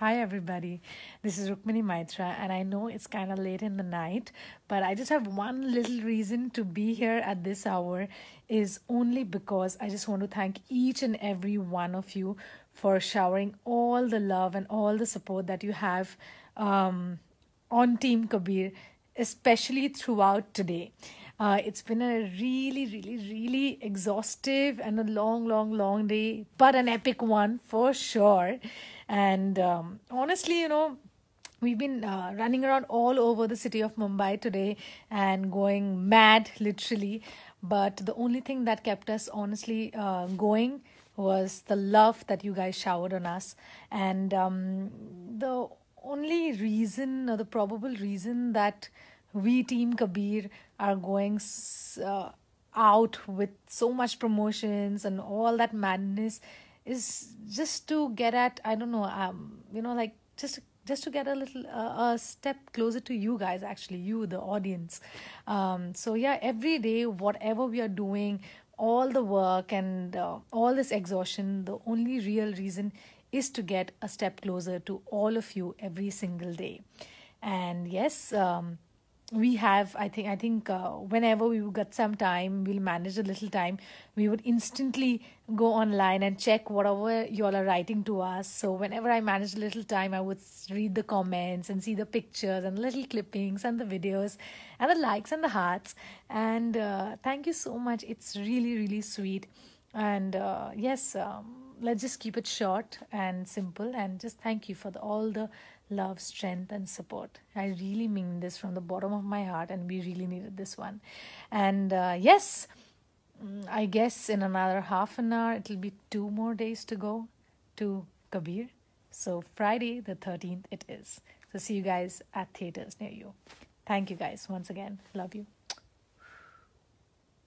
Hi, everybody. This is Rukmini Maitra, and I know it's kind of late in the night, but I just have one little reason to be here at this hour is only because I just want to thank each and every one of you for showering all the love and all the support that you have um, on Team Kabir, especially throughout today. Uh, it's been a really, really, really exhaustive and a long, long, long day, but an epic one for sure. And um, honestly, you know, we've been uh, running around all over the city of Mumbai today and going mad, literally. But the only thing that kept us honestly uh, going was the love that you guys showered on us. And um, the only reason, or the probable reason that we, Team Kabir, are going uh, out with so much promotions and all that madness is just to get at i don't know um you know like just just to get a little uh, a step closer to you guys actually you the audience. Um so yeah every day whatever we are doing all the work and uh, all this exhaustion the only real reason is to get a step closer to all of you every single day. And yes um we have i think i think uh, whenever we got some time we'll manage a little time we would instantly go online and check whatever you all are writing to us. So whenever i manage a little time i would read the comments and see the pictures and little clippings and the videos and the likes and the hearts. And uh, thank you so much. It's really really sweet and uh, yes um, let's just keep it short and simple and just thank you for the, all the love, strength, and support. I really mean this from the bottom of my heart, and we really needed this one. And uh, yes, mm, I guess in another half an hour, it'll be two more days to go to Kabir. So, Friday the 13th, it is. So, see you guys at theaters near you. Thank you guys once again. Love you.